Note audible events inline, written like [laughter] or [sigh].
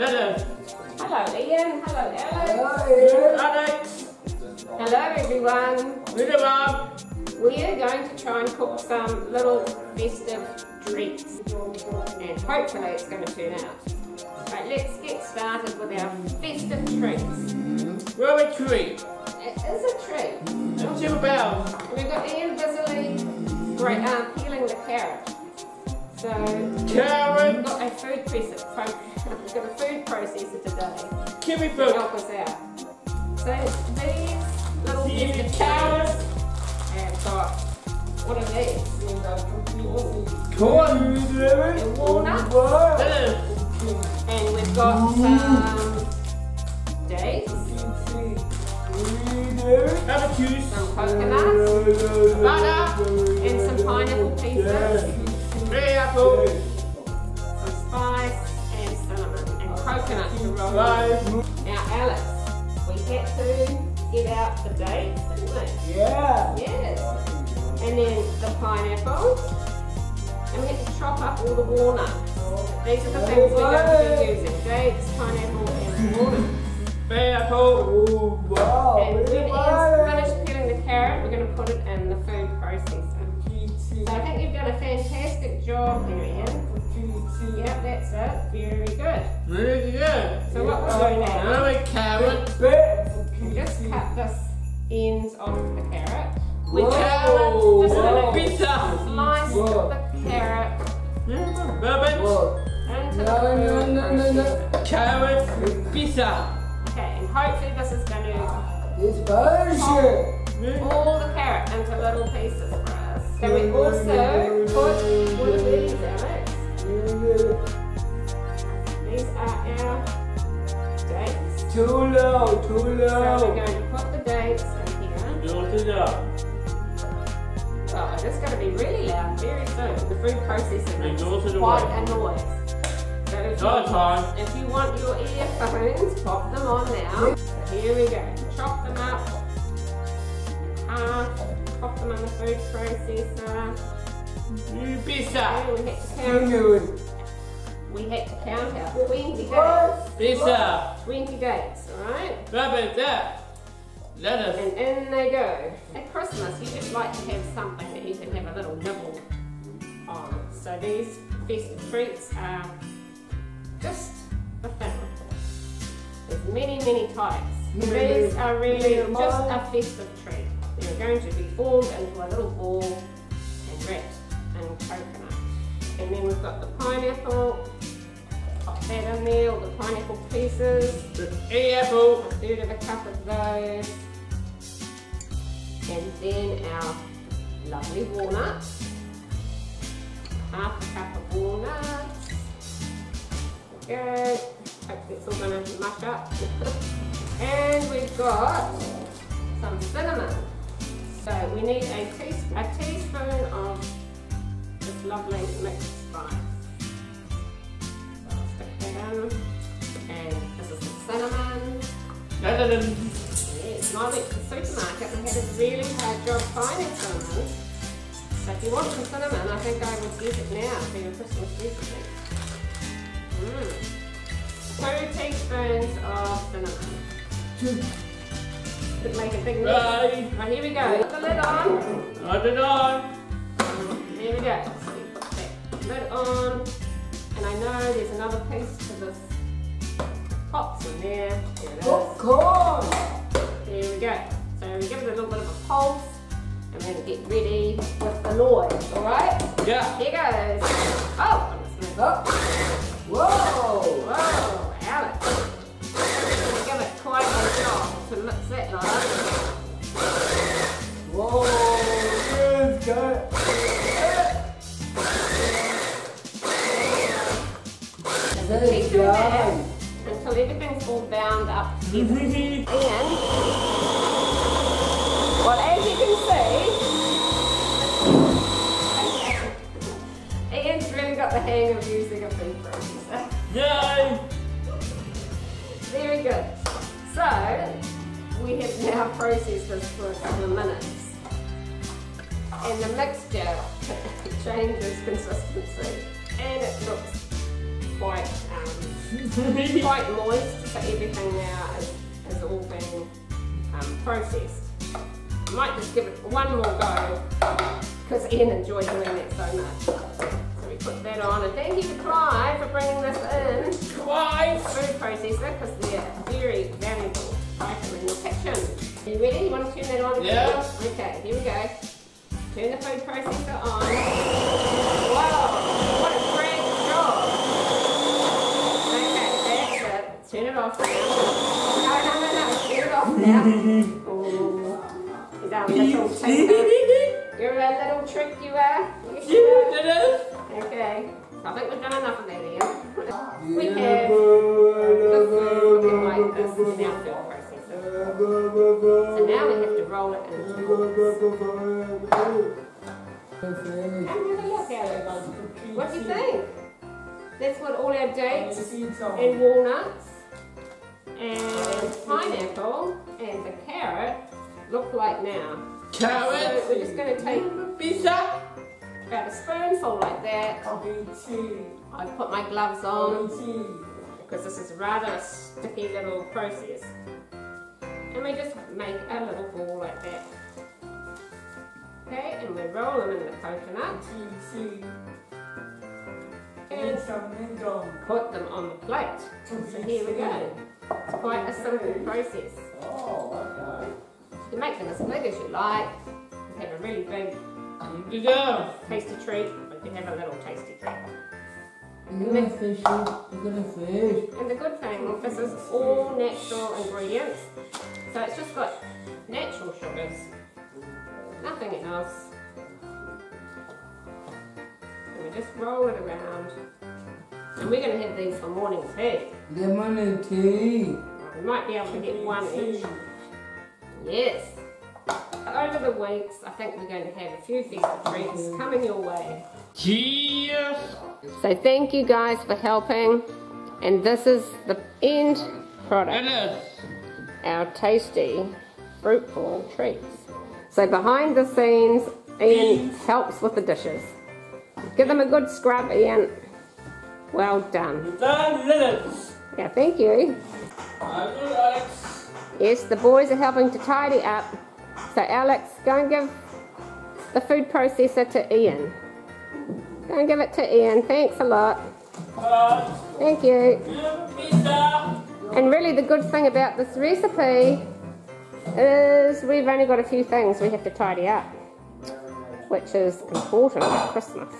Dennis. Hello Ian, hello Alex. Hello, Alex. Hello everyone. Little Mom. We are going to try and cook some little festive treats and hopefully it's going to turn out. Right, let's get started with our festive treats. Rubber treat. It is a treat. Jingle bells. We've got Ian busily great, uh, peeling the carrot. So we've Carrot. got a food processor. We've got a food [laughs] processor today. Kiwi to fruit. help us out. So these little biscuit carrots. have got what are these? Uh, Corn. And walnuts. And we've got some dates, some coconuts, Butter. and some pineapple pieces, Red apple. Coconut to roll. Five. Now Alex, we had to get out the dates, didn't we? Yeah. Yes. And then the pineapple. And we had to chop up all the walnuts. These are the things we're going to be using. Dates, pineapple and walnuts. Red apple. Oh, wow. And when Ian's finished peeling the carrot, we're going to put it in the food processor. So I think you've done a fantastic job there, Ian. Yep, that's it. Very good. Really good. So what we'll do now, carrot. we just cut the ends off the carrot. We Whoa. carrot, just Whoa. gonna Pizza. slice Whoa. the carrot Rabbit. Into No, no, no, no, no. processor. Carrot. Pizza. Okay, and hopefully this is going to It's bullshit. all the carrot into little pieces for us. So we also put one of these, Alex. These are our dates. Too low, too So we're going to put the dates in here. Go to the. Well, it's going to be really loud very soon. The food processor And makes go to the quite a noise. So if No you, time. if you want your earphones, pop them on now. So here we go. Chop them up. Half. Pop them in the food processor. Pizza. And we had to You count. Do it. We had to count our 20 days. What? Pizza. 20 days, alright? Rabbit there. Lettuce. And in they go. At Christmas, you just like to have something that you can have a little nibble on. So these festive treats are just the thing. There's many, many types. These are really just a festive treat. They're going to be formed into a little ball and wrapped in coconut. And then we've got the pineapple. Pop that all the pineapple pieces. The apple. A third of a cup of those. And then our lovely walnuts. Half a cup of walnuts. Go. Hopefully it's all going to mush up. [laughs] and we've got some cinnamon. So we need a, teaspoon, a teaspoon of this lovely mixed in. And this is the cinnamon. Lettuce. Yes, when I went to the supermarket and had a really hard job finding cinnamon. So if you want some cinnamon, I think I would get it now for your Christmas recipe. Mm. Two teaspoons of cinnamon. Could make a big mess. Right. Right, here we go. Put the lid on. Not at all. There we go. Put lid on. And I know there's another piece to this pops in there. There it is. Oh, Popcorn. There we go. So we give it a little bit of a pulse and then get ready with the noise, alright? Yeah. Here goes. Oh, gonna- oh. Whoa. Whoa, until everything's all bound up. And, well, as you can see, Ian's really got the hang of using a food processor. Yay. Very good. So, we have now processed this for a couple of minutes. And the mixture [laughs] changes consistency. And it looks quite um, [laughs] quite moist, so everything now is, is all being um, processed. I might just give it one more go because Ian enjoyed doing that so much. So we put that on, and thank you to Clive for bringing this in. Twice. Food processor because they're very valuable item in your kitchen. Are you ready? You want to turn that on? again? Yeah. Okay, here we go. Turn the food processor on. Wow, what a great job. Okay, that's it. Turn it off. No, no, no, no. Turn it off now. Ooh. [laughs] Is that a little tinker? You're a little trick, you are. Yes, you. Okay. I think we've done enough of that, Ian. We have the food looking like this in our food processor. So now we have to roll it into balls. Have a look at it. What do you think? That's what all our dates and walnuts and pineapple and the carrot look like now. Carrot. So Carrots. we're just going to take Pizza. about a spoonful like that. I've put my gloves on because this is rather a sticky little process. And we just make a little ball like that. Okay, and we roll them in the coconut and put them on the plate. So here we go. It's quite a simple process. Oh, okay. You make them as big as you like. You can have a really big tasty treat, or you can have a little tasty treat. You're gonna fish. You're gonna fish. And the good thing, this is all natural ingredients. So it's just got natural sugars, nothing else. And we just roll it around. And we're going to have these for morning tea. Lemon and tea. We might be able to get one each. Yes. Over the weeks, I think we're going to have a few festive treats mm-hmm. coming your way. Cheers. So thank you guys for helping. And this is the end product. It is. our tasty fruit ball treats. So behind the scenes, Ian helps with the dishes. Give them a good scrub, Ian. Well done. Done minutes. Yeah, thank you. I'm good, Alex. Yes, the boys are helping to tidy up. So Alex, go and give the food processor to Ian. Go and give it to Ian. Thanks a lot. Uh, Thank you. And really the good thing about this recipe is we've only got a few things we have to tidy up, which is important at Christmas.